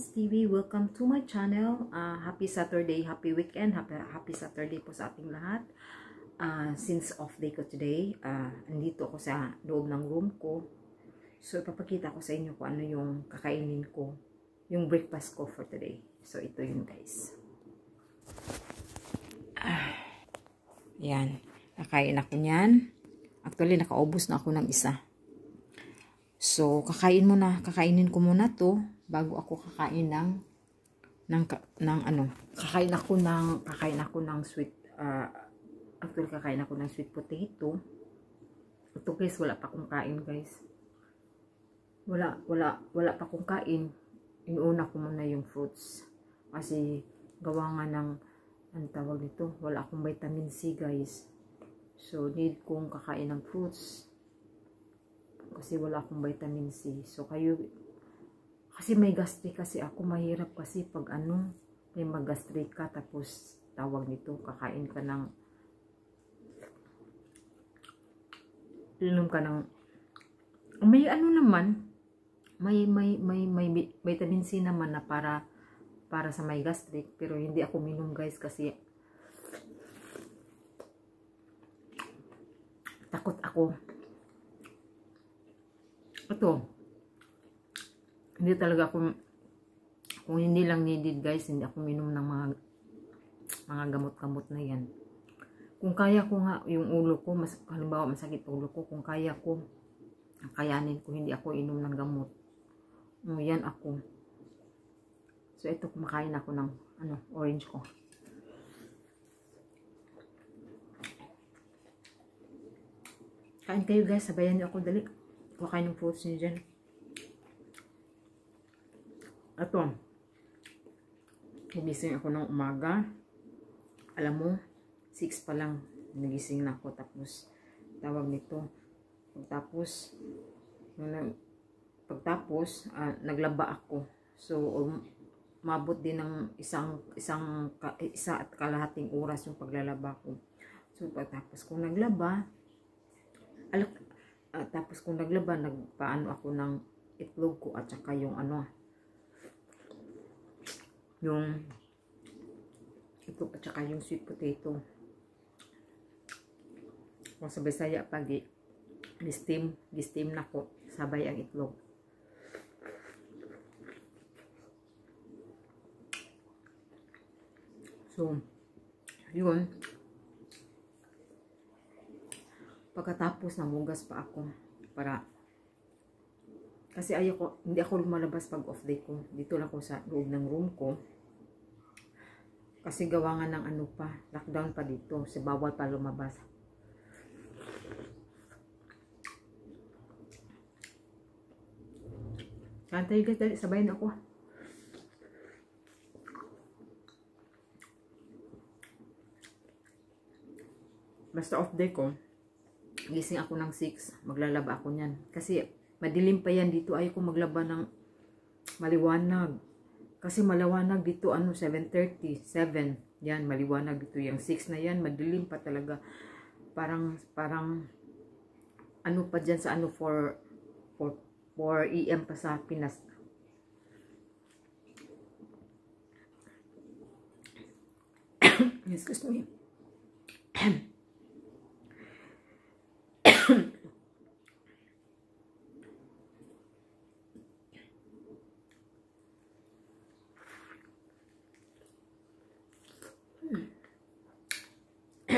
Glads TV. Welcome to my channel. Uh, happy Saturday, happy weekend, happy, happy Saturday po sa ating lahat. Uh, since off day ko today, uh, andito ako sa loob ng room ko. So, ipapakita ko sa inyo kung ano yung kakainin ko, yung breakfast ko for today. So, ito yun guys. Ah, yan. Kakain ako niyan. Actually, nakaubos na ako ng isa. So, kakain mo na, kakainin ko muna to bago ako kakain ng ng, ng ano, kakain ako ng kakain ako ng sweet uh, actually kakain ako ng sweet potato. Ito guys, wala pa akong kain guys. Wala, wala, wala pa akong kain. Inuuna ko muna yung fruits. Kasi gawa nga ng ang tawag nito, wala akong vitamin C guys. So, need kong kakain ng fruits kasi wala akong vitamin C. So, kayo, kasi may gastric kasi ako, mahirap kasi pag ano, may mag-gastric ka, tapos tawag nito, kakain ka ng, inom ka ng, may ano naman, may, may, may, may vitamin C naman na para, para sa may gastric, pero hindi ako minom guys kasi, takot ako. Ito, hindi talaga ako, kung hindi lang needed guys, hindi ako minom ng mga, mga gamot-gamot na yan. Kung kaya ko nga, yung ulo ko, mas, halimbawa masakit ulo ko, kung kaya ko, kayanin ko, hindi ako inom ng gamot. O, yan ako. So, ito, kumakain ako ng, ano, orange ko. Kain kayo guys, sabayan niyo ako, dali. Kuha kayo ng fruits niyo dyan. Ito. Nagising ako ng umaga. Alam mo, 6 pa lang. Nagising na ako. Tapos, tawag nito. Pagtapos, nung pagtapos, uh, naglaba ako. So, um, mabot din ng isang isang isa at kalahating oras yung paglalaba ko. So pagtapos kong naglaba, alak, Uh, tapos kung naglaban, nagpaano ako ng itlog ko at saka yung ano, yung itlog at saka yung sweet potato. Kung sa Bisaya pagi, steam, steam na ko, sabay ang itlog. So, yun, Pagkatapos namugas pa ako para kasi ayoko, hindi ako lumalabas pag off day ko. Dito lang ako sa loob ng room ko. Kasi gawa nga ng ano pa, lockdown pa dito. Kasi bawal pa lumabas. Kantay guys, dali, sabayin ako. Basta off day ko, gising ako ng 6, maglalaba ako niyan. Kasi madilim pa yan dito, ayoko maglaba ng maliwanag. Kasi maliwanag dito, ano, 7.30, 7, yan, maliwanag dito. Yung 6 na yan, madilim pa talaga. Parang, parang, ano pa dyan sa ano, for, for, for EM pa sa Pinas. Excuse me.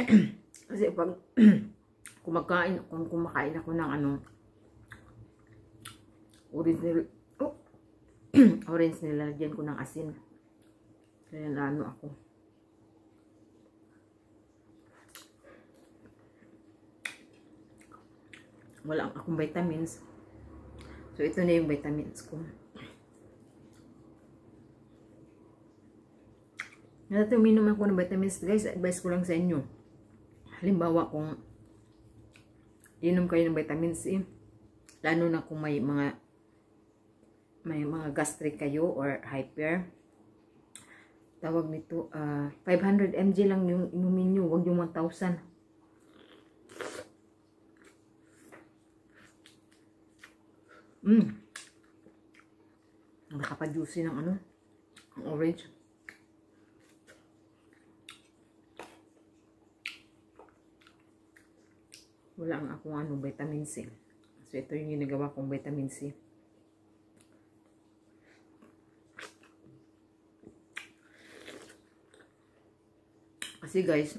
Kasi pag kumakain, kung kumakain ako ng ano, orange nil, oh, orange nilalagyan ko ng asin. Kaya ano ako. Wala akong vitamins. So, ito na yung vitamins ko. Natin uminom ako ng vitamins, guys. Advice ko lang sa inyo halimbawa kung inom kayo ng vitamin C, lalo na kung may mga may mga gastric kayo or hyper, tawag nito, uh, ah, 500 mg lang yung inumin nyo, huwag yung 1,000. Mm. napaka-juicy ng ano, ang orange. Wala ang akong ano, vitamin C. So, ito yung ginagawa kong vitamin C. Kasi guys,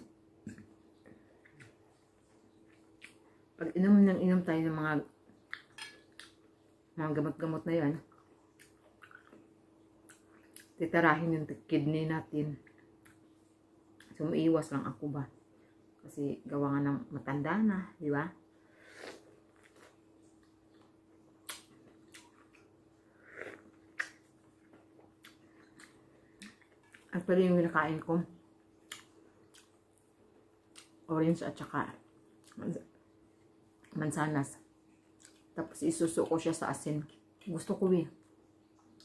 pag inom ng inom tayo ng mga mga gamot-gamot na yan, titirahin yung kidney natin. So, maiiwas lang ako ba? Kasi gawa nga ng matanda na, di ba? Actually, yung kinakain ko, orange at saka mansanas. Tapos isuso ko siya sa asin. Gusto ko eh.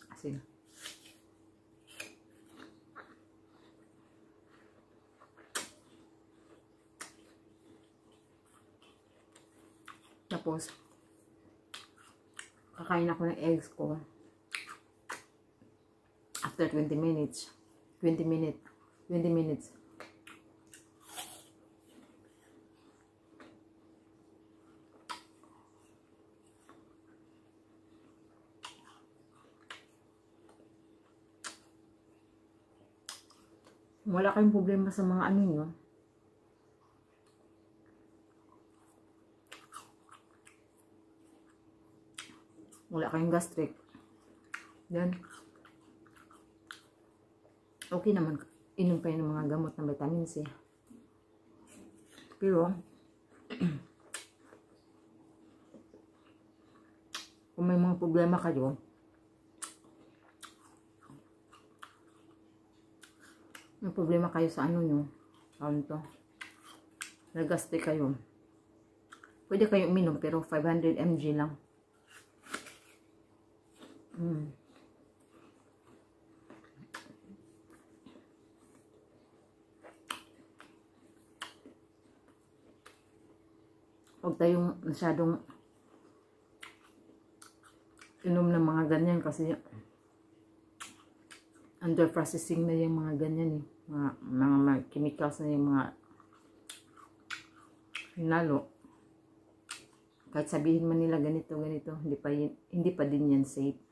Asin. Tapos, kakain ako ng eggs ko. After 20 minutes. 20 minutes. 20 minutes. Wala kayong problema sa mga ano nyo. Wala kayong gastric. Then, okay naman. Inom kayo ng mga gamot ng vitamin C. Pero, kung may mga problema kayo, may problema kayo sa ano nyo, ano to, nagaste kayo, pwede kayo uminom pero 500 mg lang. Mm. Huwag tayong masyadong inom ng mga ganyan kasi under processing na yung mga ganyan eh. Mga, mga, mga chemicals na yung mga hinalo. Kahit sabihin man nila ganito, ganito, hindi pa, hindi pa din yan safe.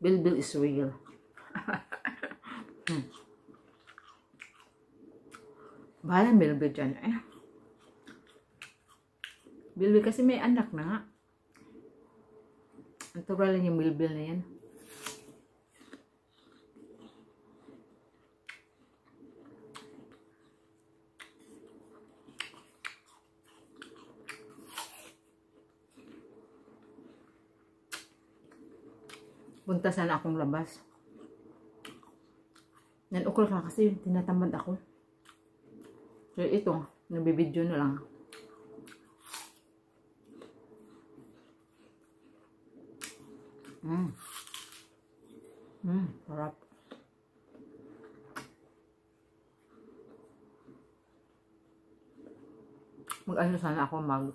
Bilbil is real. hmm. Bahala Bilbil dyan eh. Bilbil kasi may anak na nga. Natural lang yung Bilbil na yan. Punta sana akong labas. Nanukol ka kasi tinatamad ako. So ito, nabibidyo na lang. Mm. Mm, sarap. Mag-ano sana ako mag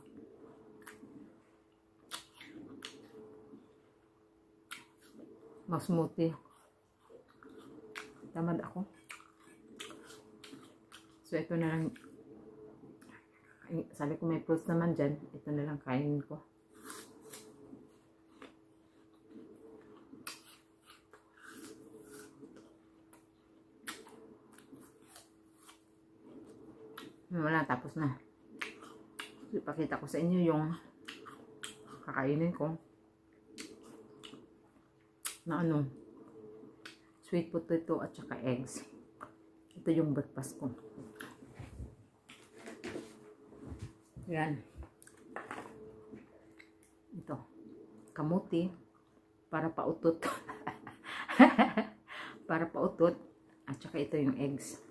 mag smoothie. Tamad ako. So ito na lang sabi ko may fruits naman dyan. Ito na lang kainin ko. wala tapos na ipakita ko sa inyo yung kakainin ko na ano sweet potato at saka eggs. Ito yung breakfast ko. Yan. Ito. Kamuti para pautot. Para pautot. At saka ito yung eggs.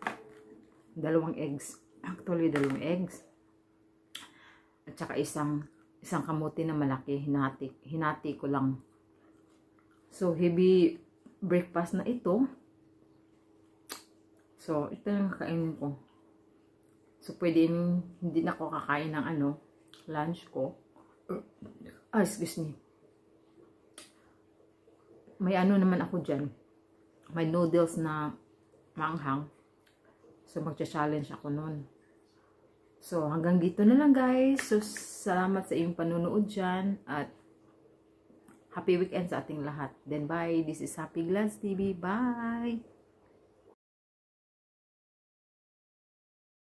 Dalawang eggs. Actually, dalawang eggs. At saka isang, isang kamuti na malaki. Hinati, hinati ko lang. So, heavy breakfast na ito. So, ito yung kainin ko. So, pwedeng hindi na ako kakain ng ano, lunch ko. Ah, excuse me. May ano naman ako dyan. May noodles na manghang. So, magcha-challenge ako nun. So, hanggang dito na lang guys. So, salamat sa iyong panunood dyan. At happy weekend sa ating lahat. Then, bye. This is Happy Glance TV. Bye!